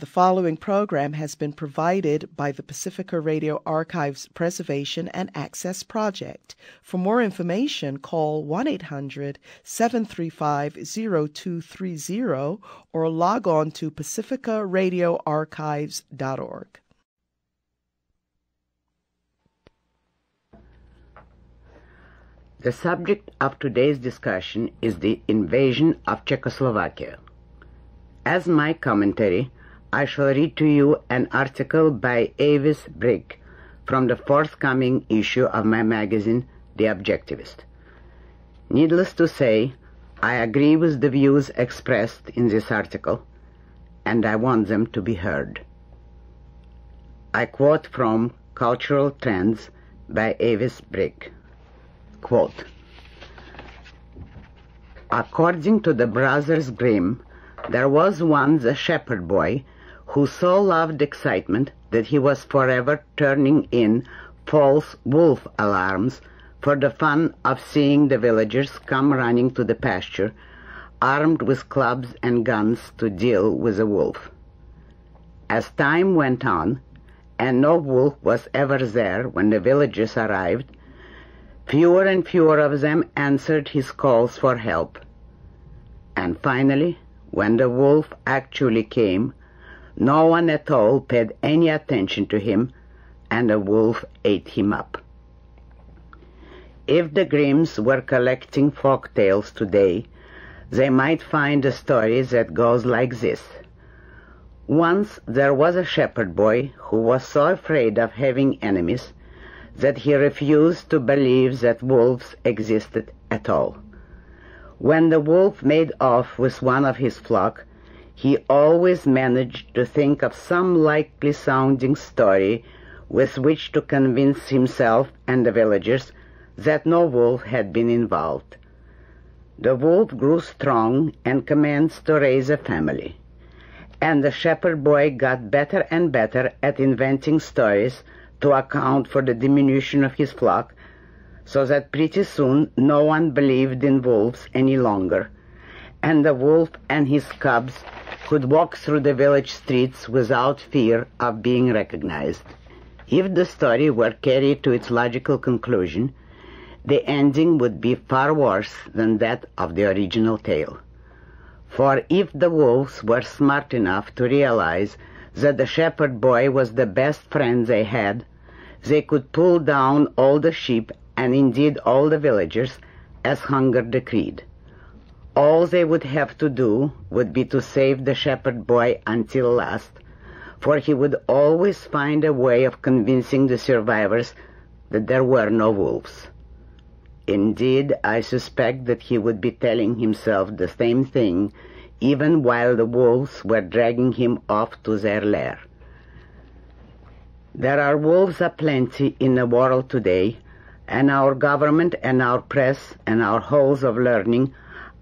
The following program has been provided by the Pacifica Radio Archives Preservation and Access Project. For more information, call 1 800 735 0230 or log on to pacificaradioarchives.org. The subject of today's discussion is the invasion of Czechoslovakia. As my commentary, I shall read to you an article by Avis Brigg from the forthcoming issue of my magazine, The Objectivist. Needless to say, I agree with the views expressed in this article, and I want them to be heard. I quote from Cultural Trends by Avis Brigg. Quote, According to the Brothers Grimm, there was once a shepherd boy who so loved excitement that he was forever turning in false wolf alarms for the fun of seeing the villagers come running to the pasture, armed with clubs and guns to deal with the wolf. As time went on, and no wolf was ever there when the villagers arrived, Fewer and fewer of them answered his calls for help. And finally, when the wolf actually came, no one at all paid any attention to him, and the wolf ate him up. If the Grimms were collecting folk tales today, they might find a story that goes like this. Once there was a shepherd boy who was so afraid of having enemies that he refused to believe that wolves existed at all. When the wolf made off with one of his flock, he always managed to think of some likely sounding story with which to convince himself and the villagers that no wolf had been involved. The wolf grew strong and commenced to raise a family. And the shepherd boy got better and better at inventing stories to account for the diminution of his flock, so that pretty soon no one believed in wolves any longer, and the wolf and his cubs could walk through the village streets without fear of being recognized. If the story were carried to its logical conclusion, the ending would be far worse than that of the original tale. For if the wolves were smart enough to realize that the shepherd boy was the best friend they had, they could pull down all the sheep and indeed all the villagers as hunger decreed. All they would have to do would be to save the shepherd boy until last, for he would always find a way of convincing the survivors that there were no wolves. Indeed, I suspect that he would be telling himself the same thing even while the wolves were dragging him off to their lair. There are wolves aplenty in the world today, and our government and our press and our halls of learning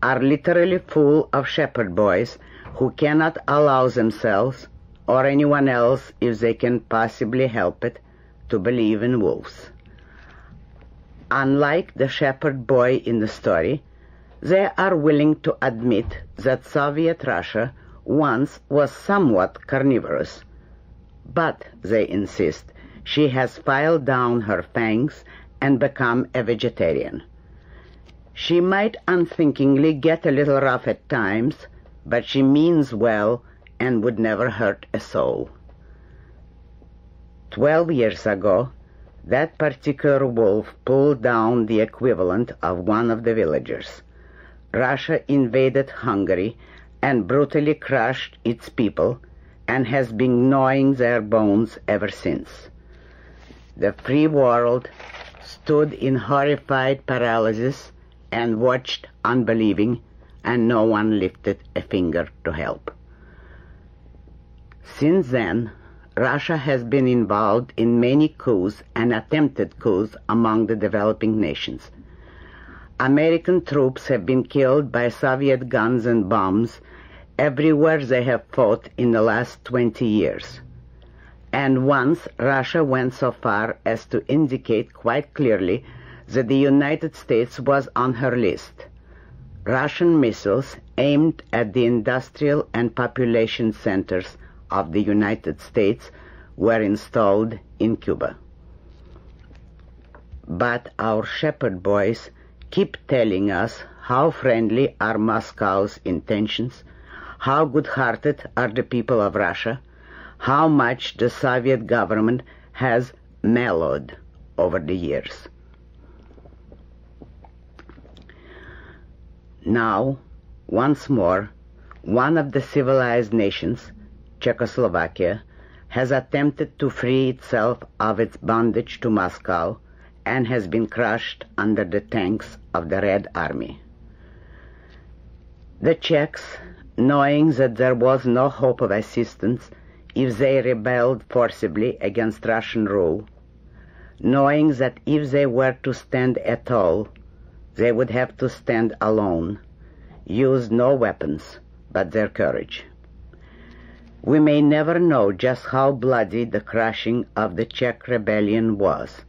are literally full of shepherd boys who cannot allow themselves, or anyone else if they can possibly help it, to believe in wolves. Unlike the shepherd boy in the story, they are willing to admit that Soviet Russia once was somewhat carnivorous but, they insist, she has filed down her fangs and become a vegetarian. She might unthinkingly get a little rough at times, but she means well and would never hurt a soul. Twelve years ago, that particular wolf pulled down the equivalent of one of the villagers. Russia invaded Hungary and brutally crushed its people and has been gnawing their bones ever since. The free world stood in horrified paralysis and watched unbelieving, and no one lifted a finger to help. Since then, Russia has been involved in many coups and attempted coups among the developing nations. American troops have been killed by Soviet guns and bombs everywhere they have fought in the last 20 years. And once Russia went so far as to indicate quite clearly that the United States was on her list. Russian missiles aimed at the industrial and population centers of the United States were installed in Cuba. But our shepherd boys keep telling us how friendly are Moscow's intentions, how good-hearted are the people of Russia, how much the Soviet government has mellowed over the years. Now, once more, one of the civilized nations, Czechoslovakia, has attempted to free itself of its bondage to Moscow and has been crushed under the tanks of the Red Army. The Czechs, knowing that there was no hope of assistance if they rebelled forcibly against Russian rule, knowing that if they were to stand at all, they would have to stand alone, use no weapons but their courage. We may never know just how bloody the crushing of the Czech rebellion was.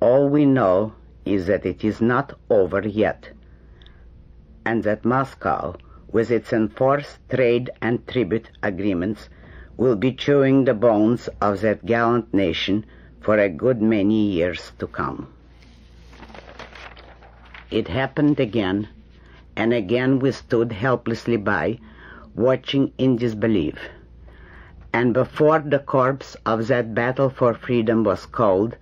All we know is that it is not over yet, and that Moscow, with its enforced trade and tribute agreements, will be chewing the bones of that gallant nation for a good many years to come. It happened again, and again we stood helplessly by, watching in disbelief. And before the corpse of that battle for freedom was cold,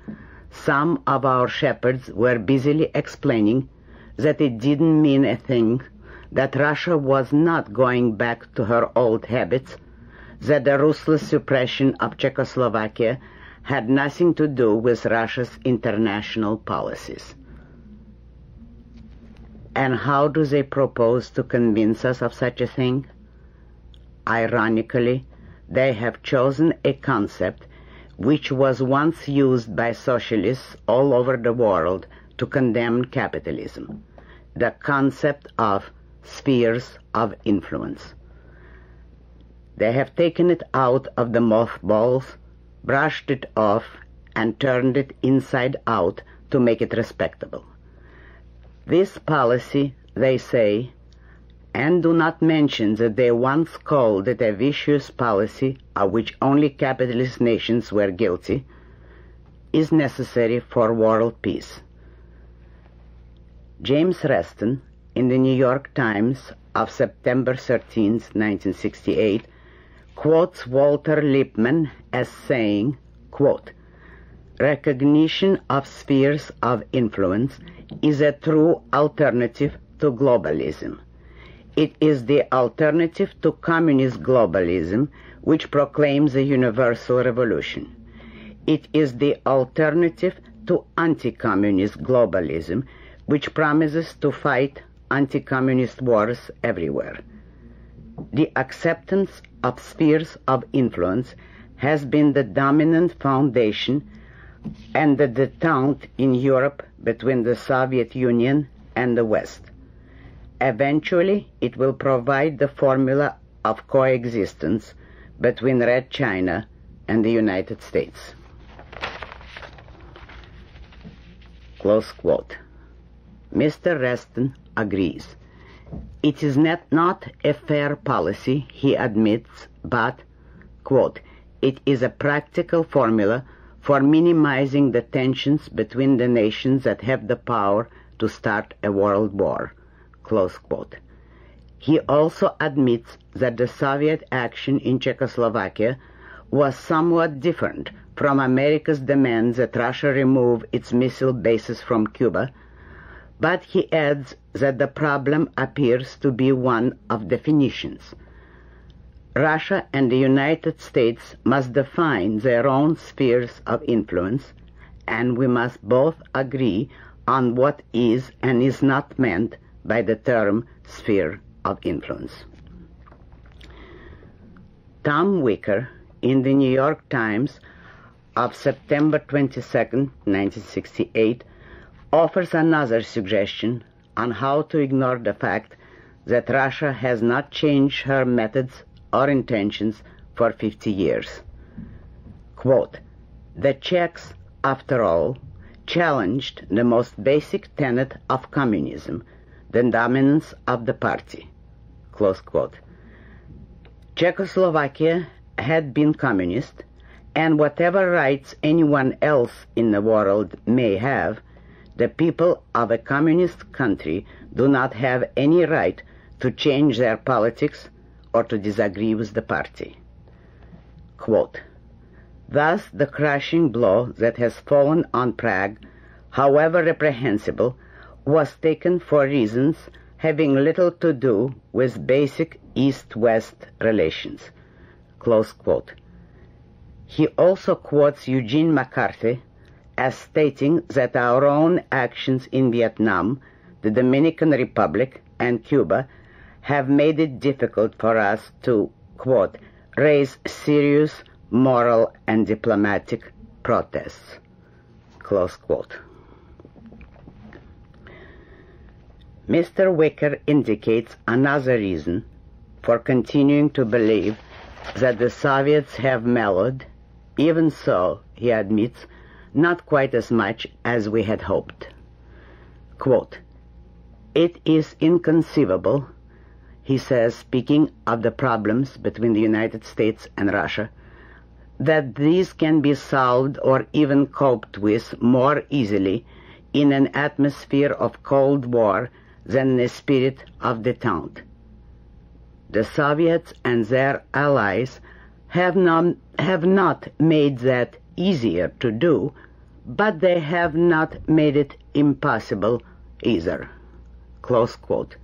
some of our shepherds were busily explaining that it didn't mean a thing, that Russia was not going back to her old habits, that the ruthless suppression of Czechoslovakia had nothing to do with Russia's international policies. And how do they propose to convince us of such a thing? Ironically, they have chosen a concept which was once used by socialists all over the world to condemn capitalism, the concept of spheres of influence. They have taken it out of the mothballs, brushed it off, and turned it inside out to make it respectable. This policy, they say, and do not mention that they once called it a vicious policy of which only capitalist nations were guilty, is necessary for world peace. James Reston, in the New York Times of September 13, 1968, quotes Walter Lippmann as saying, quote, Recognition of spheres of influence is a true alternative to globalism it is the alternative to communist globalism, which proclaims a universal revolution. It is the alternative to anti-communist globalism, which promises to fight anti-communist wars everywhere. The acceptance of spheres of influence has been the dominant foundation and the detente in Europe between the Soviet Union and the West. Eventually, it will provide the formula of coexistence between Red China and the United States. Close quote. Mr. Reston agrees. It is not a fair policy, he admits, but, quote, it is a practical formula for minimizing the tensions between the nations that have the power to start a world war. He also admits that the Soviet action in Czechoslovakia was somewhat different from America's demands that Russia remove its missile bases from Cuba, but he adds that the problem appears to be one of definitions. Russia and the United States must define their own spheres of influence, and we must both agree on what is and is not meant by the term sphere of influence. Tom Wicker in the New York Times of September 22, 1968, offers another suggestion on how to ignore the fact that Russia has not changed her methods or intentions for 50 years. Quote, the Czechs, after all, challenged the most basic tenet of communism, the dominance of the party. Close quote. Czechoslovakia had been communist, and whatever rights anyone else in the world may have, the people of a communist country do not have any right to change their politics or to disagree with the party. Quote, Thus, the crushing blow that has fallen on Prague, however reprehensible, was taken for reasons having little to do with basic East-West relations. Close quote. He also quotes Eugene McCarthy as stating that our own actions in Vietnam, the Dominican Republic, and Cuba have made it difficult for us to, quote, raise serious moral and diplomatic protests, close quote. Mr. Wicker indicates another reason for continuing to believe that the Soviets have mellowed, even so, he admits, not quite as much as we had hoped. Quote, it is inconceivable, he says, speaking of the problems between the United States and Russia, that these can be solved or even coped with more easily in an atmosphere of Cold War than in the spirit of detente. The Soviets and their allies have not, have not made that easier to do, but they have not made it impossible either. Close quote.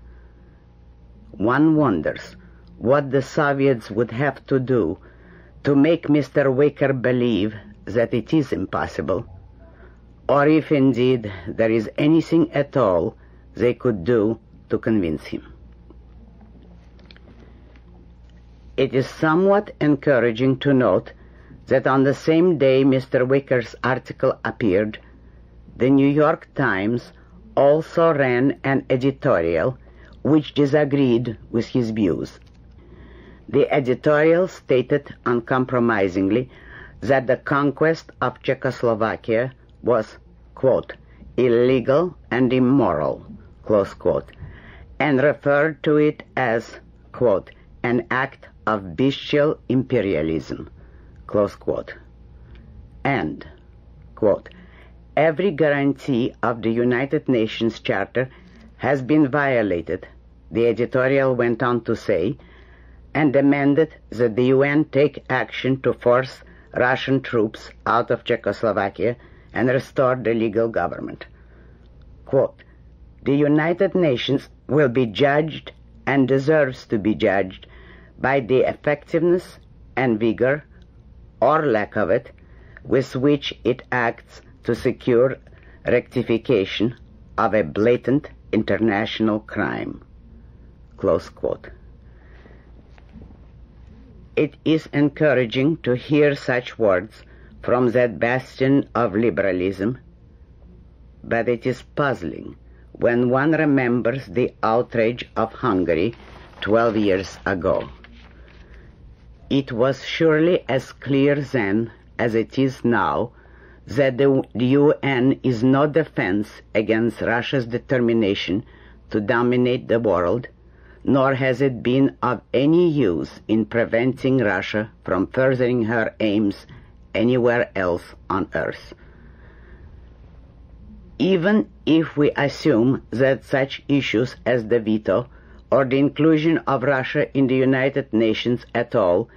One wonders what the Soviets would have to do to make Mr. Wicker believe that it is impossible, or if indeed there is anything at all they could do to convince him. It is somewhat encouraging to note that on the same day Mr. Wicker's article appeared, the New York Times also ran an editorial which disagreed with his views. The editorial stated uncompromisingly that the conquest of Czechoslovakia was, quote, illegal and immoral, close quote, and referred to it as, quote, an act of bestial imperialism, close quote. And, quote, every guarantee of the United Nations Charter has been violated, the editorial went on to say, and demanded that the UN take action to force Russian troops out of Czechoslovakia and restore the legal government. Quote, the United Nations will be judged and deserves to be judged by the effectiveness and vigor, or lack of it, with which it acts to secure rectification of a blatant international crime. Close quote. It is encouraging to hear such words from that bastion of liberalism, but it is puzzling when one remembers the outrage of Hungary 12 years ago. It was surely as clear then as it is now that the UN is no defense against Russia's determination to dominate the world, nor has it been of any use in preventing Russia from furthering her aims anywhere else on earth. Even if we assume that such issues as the veto or the inclusion of Russia in the United Nations at all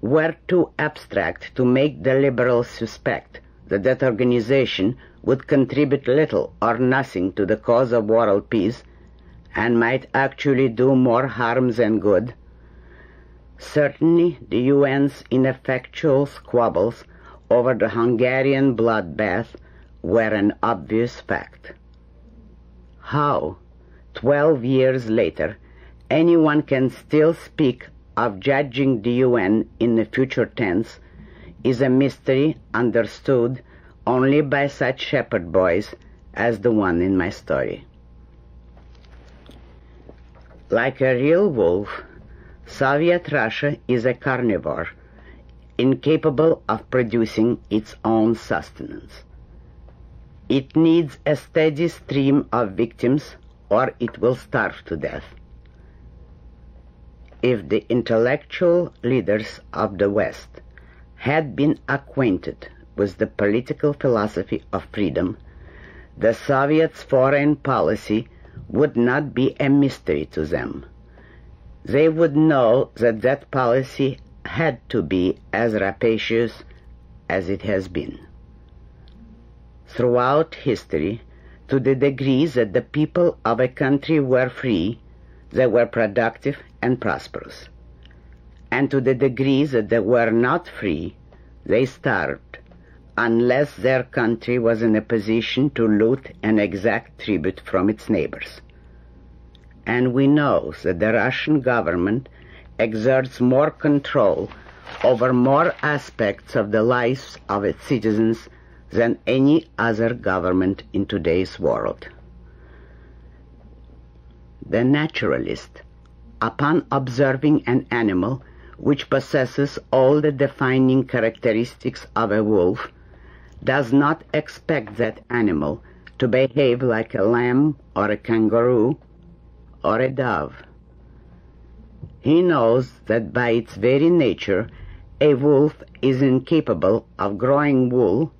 were too abstract to make the liberals suspect that that organization would contribute little or nothing to the cause of world peace and might actually do more harm than good, certainly the UN's ineffectual squabbles over the Hungarian bloodbath were an obvious fact. How, twelve years later, anyone can still speak of judging the UN in the future tense is a mystery understood only by such shepherd boys as the one in my story. Like a real wolf, Soviet Russia is a carnivore, incapable of producing its own sustenance. It needs a steady stream of victims or it will starve to death. if the intellectual leaders of the West had been acquainted with the political philosophy of freedom, the Soviets' foreign policy would not be a mystery to them. They would know that that policy had to be as rapacious as it has been. Throughout history, to the degree that the people of a country were free, they were productive and prosperous. And to the degree that they were not free, they starved, unless their country was in a position to loot and exact tribute from its neighbors. And we know that the Russian government exerts more control over more aspects of the lives of its citizens than any other government in today's world. The naturalist, upon observing an animal which possesses all the defining characteristics of a wolf, does not expect that animal to behave like a lamb or a kangaroo or a dove. He knows that by its very nature a wolf is incapable of growing wool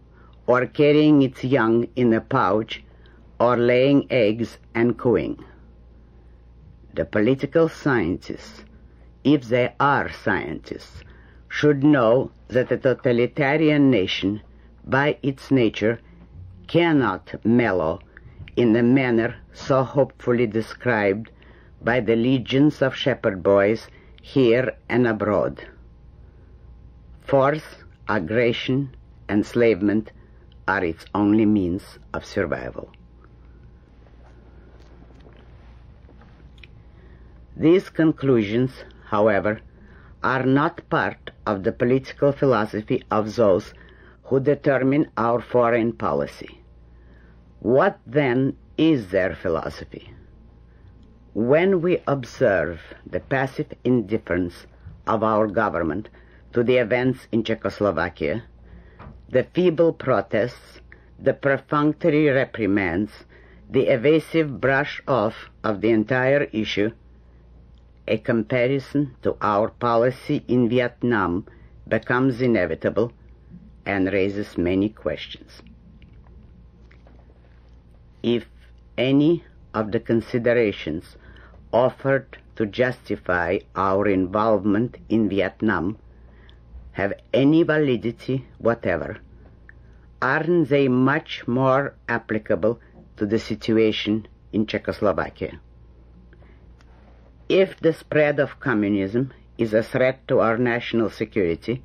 or carrying its young in a pouch or laying eggs and cooing. The political scientists, if they are scientists, should know that a totalitarian nation, by its nature, cannot mellow in the manner so hopefully described by the legions of shepherd boys here and abroad. Force, aggression, enslavement are its only means of survival. These conclusions, however, are not part of the political philosophy of those who determine our foreign policy. What then is their philosophy? When we observe the passive indifference of our government to the events in Czechoslovakia, the feeble protests, the perfunctory reprimands, the evasive brush off of the entire issue, a comparison to our policy in Vietnam becomes inevitable and raises many questions. If any of the considerations offered to justify our involvement in Vietnam have any validity whatever, aren't they much more applicable to the situation in Czechoslovakia? If the spread of communism is a threat to our national security,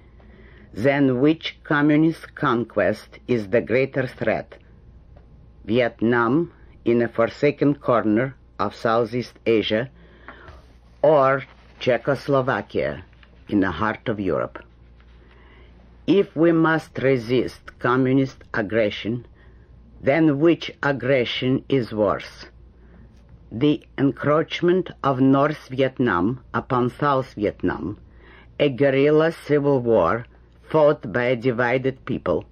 then which communist conquest is the greater threat? Vietnam in a forsaken corner of Southeast Asia or Czechoslovakia in the heart of Europe? If we must resist communist aggression, then which aggression is worse? The encroachment of North Vietnam upon South Vietnam, a guerrilla civil war fought by a divided people,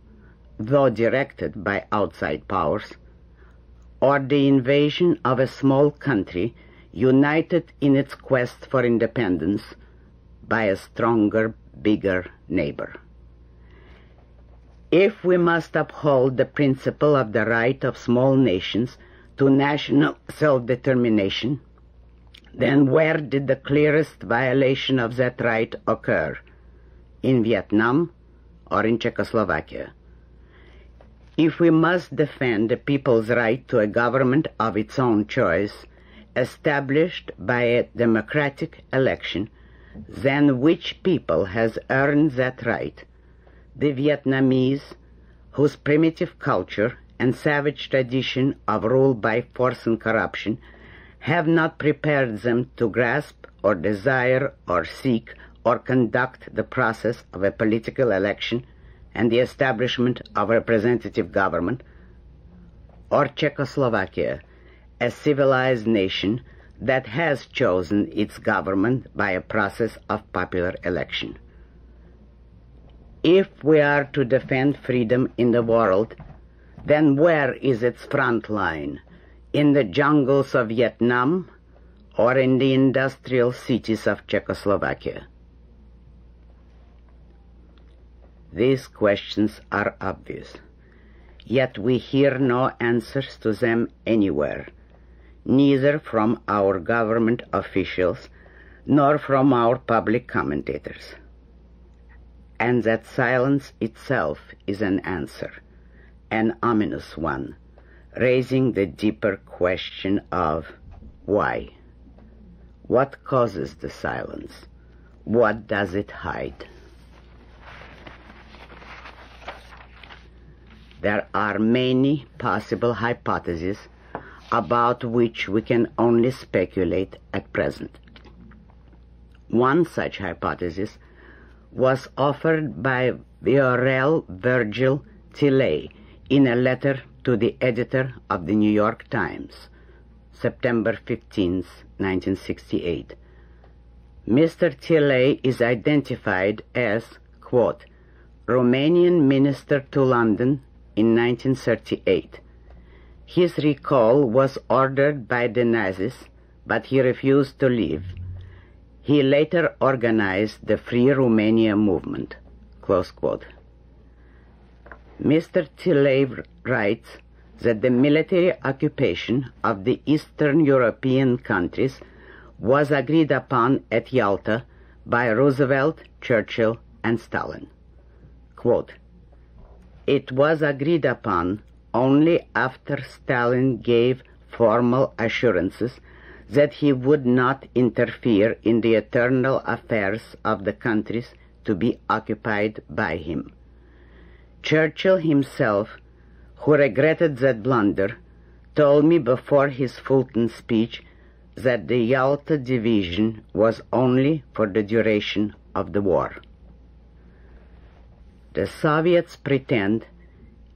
though directed by outside powers, or the invasion of a small country united in its quest for independence by a stronger, bigger neighbor. If we must uphold the principle of the right of small nations to national self-determination, then where did the clearest violation of that right occur? In Vietnam or in Czechoslovakia? If we must defend the people's right to a government of its own choice, established by a democratic election, then which people has earned that right? the Vietnamese, whose primitive culture and savage tradition of rule by force and corruption have not prepared them to grasp or desire or seek or conduct the process of a political election and the establishment of a representative government, or Czechoslovakia, a civilized nation that has chosen its government by a process of popular election. If we are to defend freedom in the world, then where is its front line? In the jungles of Vietnam or in the industrial cities of Czechoslovakia? These questions are obvious, yet we hear no answers to them anywhere, neither from our government officials nor from our public commentators. And that silence itself is an answer, an ominous one, raising the deeper question of why? What causes the silence? What does it hide? There are many possible hypotheses about which we can only speculate at present. One such hypothesis was offered by Viorel Virgil Tilea in a letter to the editor of the New York Times, September 15, 1968. Mr. Tilea is identified as, quote, Romanian minister to London in 1938. His recall was ordered by the Nazis, but he refused to leave. He later organized the Free Romania movement. Mr. Tilea writes that the military occupation of the Eastern European countries was agreed upon at Yalta by Roosevelt, Churchill, and Stalin. Quote, it was agreed upon only after Stalin gave formal assurances that he would not interfere in the internal affairs of the countries to be occupied by him. Churchill himself, who regretted that blunder, told me before his Fulton speech that the Yalta division was only for the duration of the war. The Soviets pretend,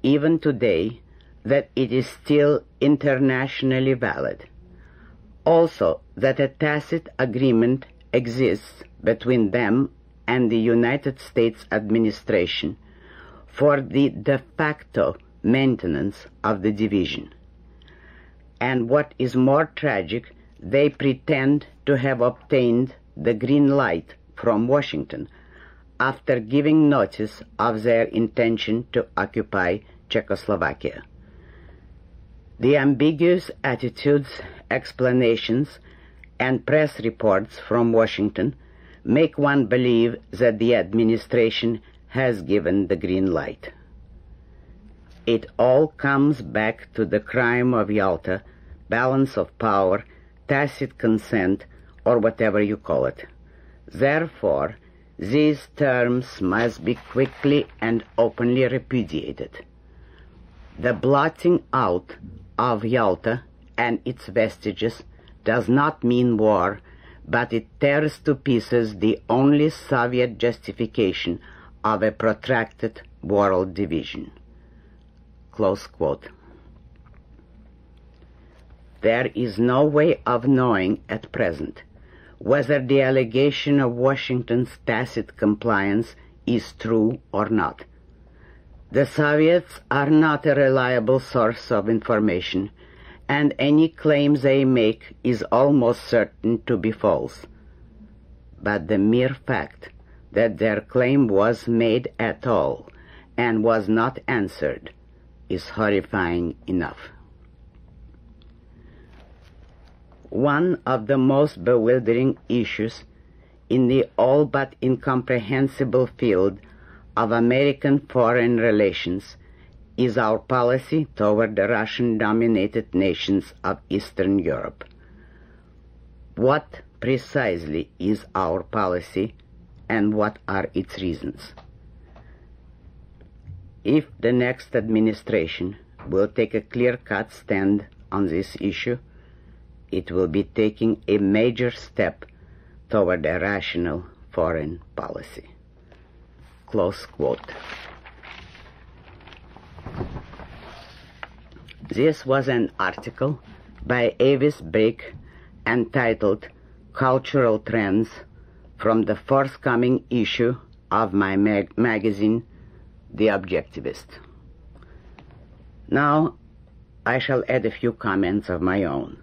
even today, that it is still internationally valid. Also, that a tacit agreement exists between them and the United States administration for the de facto maintenance of the division. And what is more tragic, they pretend to have obtained the green light from Washington after giving notice of their intention to occupy Czechoslovakia. The ambiguous attitudes, explanations, and press reports from Washington make one believe that the administration has given the green light. It all comes back to the crime of Yalta, balance of power, tacit consent, or whatever you call it. Therefore, these terms must be quickly and openly repudiated. The blotting out of Yalta and its vestiges does not mean war, but it tears to pieces the only Soviet justification of a protracted world division. Close quote. There is no way of knowing at present whether the allegation of Washington's tacit compliance is true or not. The Soviets are not a reliable source of information, and any claim they make is almost certain to be false. But the mere fact that their claim was made at all and was not answered is horrifying enough. One of the most bewildering issues in the all but incomprehensible field of American foreign relations is our policy toward the Russian-dominated nations of Eastern Europe. What precisely is our policy and what are its reasons? If the next administration will take a clear-cut stand on this issue, it will be taking a major step toward a rational foreign policy. Close quote. This was an article by Avis Brick entitled Cultural Trends from the forthcoming issue of my mag magazine, The Objectivist. Now, I shall add a few comments of my own.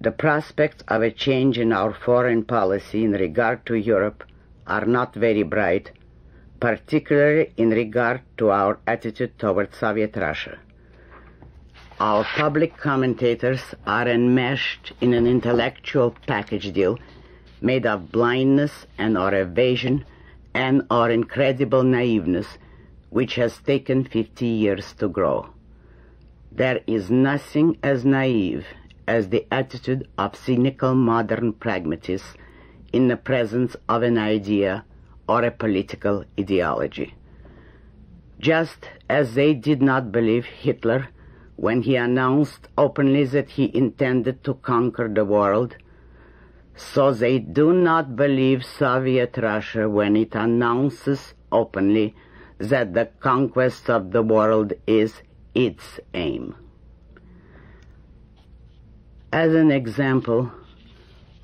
The prospects of a change in our foreign policy in regard to Europe are not very bright, particularly in regard to our attitude toward Soviet Russia. Our public commentators are enmeshed in an intellectual package deal made of blindness and or evasion and or incredible naiveness which has taken 50 years to grow. There is nothing as naive as the attitude of cynical modern pragmatists in the presence of an idea or a political ideology. Just as they did not believe Hitler when he announced openly that he intended to conquer the world, so they do not believe Soviet Russia when it announces openly that the conquest of the world is its aim. As an example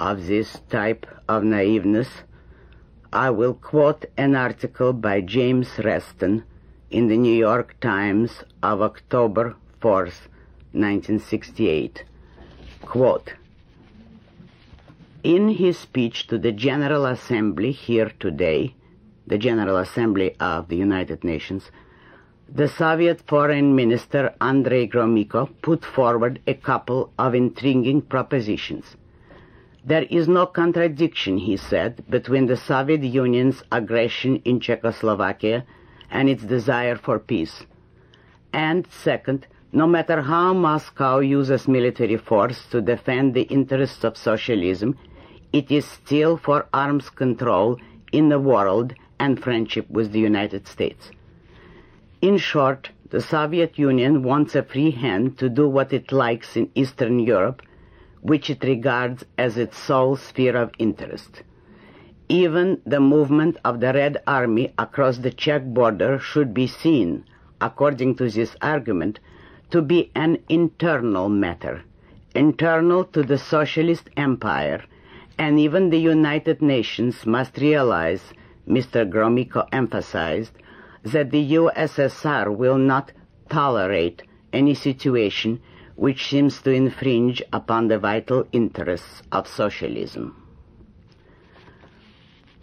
of this type of naiveness, I will quote an article by James Reston in the New York Times of October 4th, 1968. Quote, in his speech to the General Assembly here today, the General Assembly of the United Nations, the Soviet Foreign Minister Andrei Gromyko put forward a couple of intriguing propositions. There is no contradiction, he said, between the Soviet Union's aggression in Czechoslovakia and its desire for peace. And second, no matter how Moscow uses military force to defend the interests of socialism, it is still for arms control in the world and friendship with the United States. In short, the Soviet Union wants a free hand to do what it likes in Eastern Europe, which it regards as its sole sphere of interest. Even the movement of the Red Army across the Czech border should be seen, according to this argument, to be an internal matter, internal to the socialist empire, and even the United Nations must realize, Mr. Gromyko emphasized, that the USSR will not tolerate any situation which seems to infringe upon the vital interests of socialism.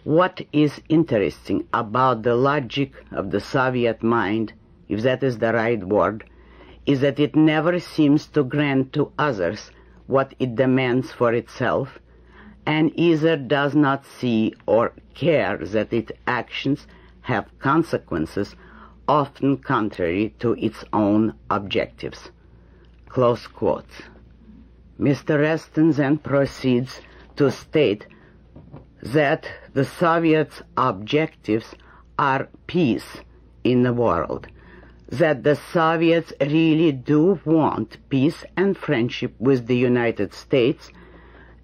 What is interesting about the logic of the Soviet mind, if that is the right word, is that it never seems to grant to others what it demands for itself, and either does not see or care that its actions have consequences often contrary to its own objectives. Close. Mr. Reston then proceeds to state that the Soviets' objectives are peace in the world, that the Soviets really do want peace and friendship with the United States,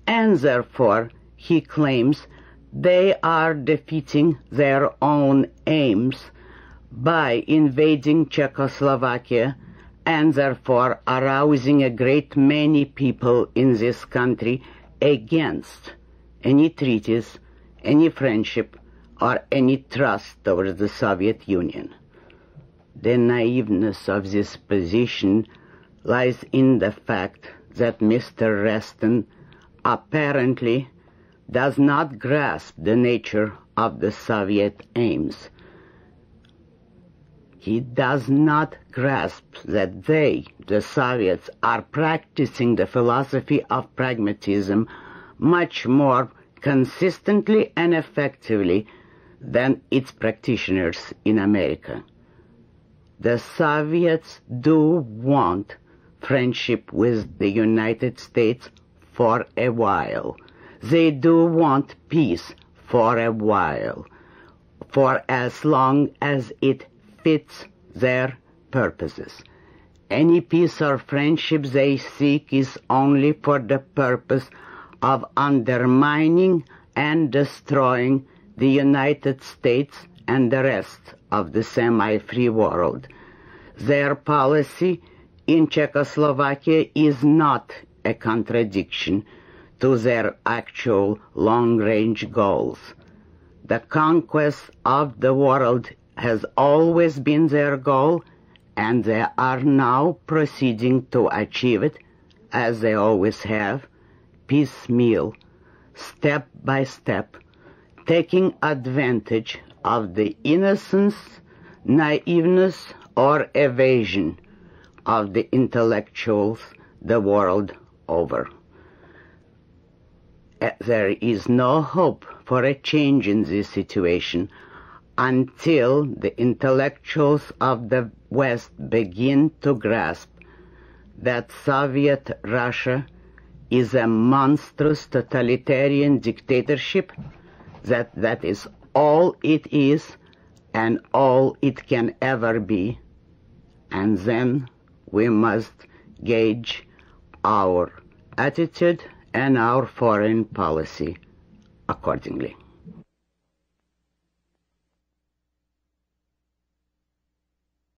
and therefore, he claims, they are defeating their own aims by invading Czechoslovakia and therefore arousing a great many people in this country against any treaties, any friendship, or any trust towards the Soviet Union. The naiveness of this position lies in the fact that Mr. Reston apparently does not grasp the nature of the Soviet aims. He does not grasp that they, the Soviets, are practicing the philosophy of pragmatism much more consistently and effectively than its practitioners in America. The Soviets do want friendship with the United States for a while they do want peace for a while, for as long as it fits their purposes. Any peace or friendship they seek is only for the purpose of undermining and destroying the United States and the rest of the semi-free world. Their policy in Czechoslovakia is not a contradiction to their actual long-range goals. The conquest of the world has always been their goal, and they are now proceeding to achieve it, as they always have, piecemeal, step by step, taking advantage of the innocence, naiveness, or evasion of the intellectuals the world over. Uh, there is no hope for a change in this situation until the intellectuals of the West begin to grasp that Soviet Russia is a monstrous totalitarian dictatorship, that that is all it is and all it can ever be, and then we must gauge our attitude and our foreign policy accordingly.